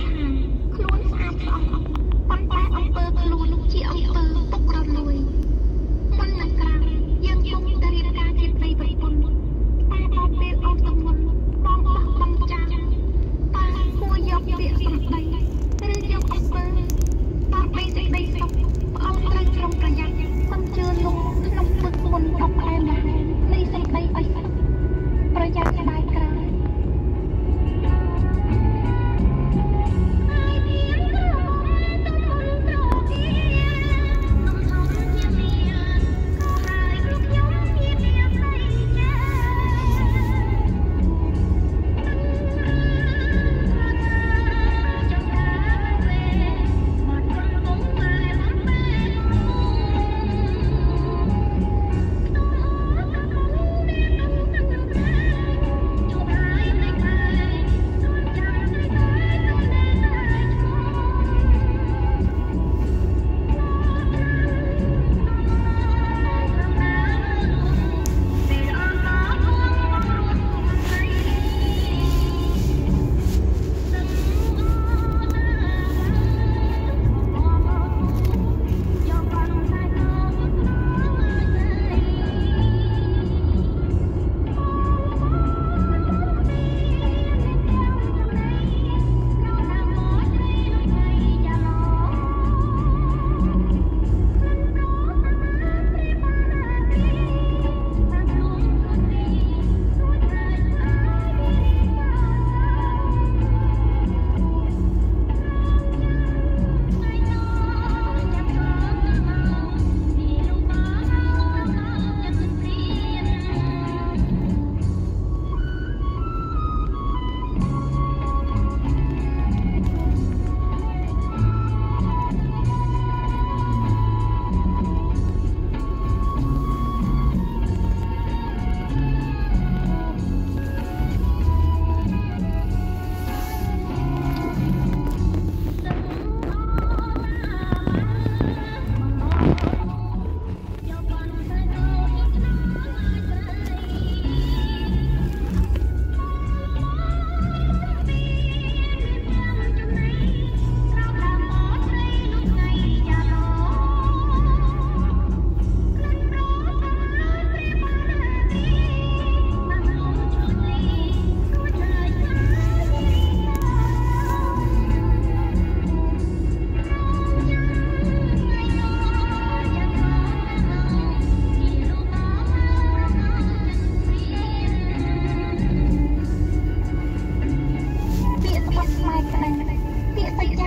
ថាខ្លួនស្អាតស្អប់ប៉ុន្តែអំពើខ្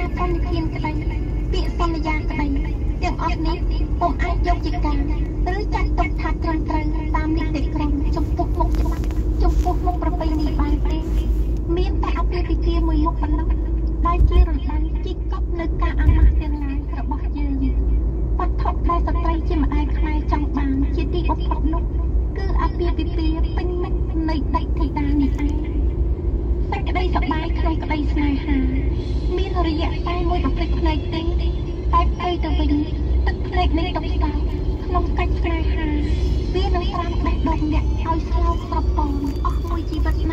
ក្យសច្ចាប្រនិធានក្តីពាក្យសន្យាក្តីទាំងអស់នេះពុំអាចយកជាការឬចាត់ទុកថាត្រឹមត្រូវតាមនីតិក្រមចំពោះមុខច្បាប់ចំពោះមុខប្រពៃណីបានទេមានតែអពាហ៍ពិពាហ៍មួយមុខប៉ុណ្ណោះដែលជារំដៅជីកប់នៅការអាម៉ាស់ទាំងឡាយរបស់យើងវត្ថុដែលស្ត្រីជាម្ដាយខ្មែរចង់បានជាទីបំផុតនោះគឺអពាហ៍ពិពាហ៍ពេញមិត្តនៃដៃធីតានេះឯង សេចក្តីសប្បាយក្នុងក្តីស្នេហា មានរយៈតែមួយប្រព្រឹត្តភ្នែកទេតែផ្ទុយទៅវិញទឹកភ្នែកនៃតុកតោក្នុងកិច្ចស្នេហាវានឹងត្រាំបេះដូងអ្នកឲ្យស្លោកស្រពងអស់មួយជីវិតណាជាទៀងតែប្អូន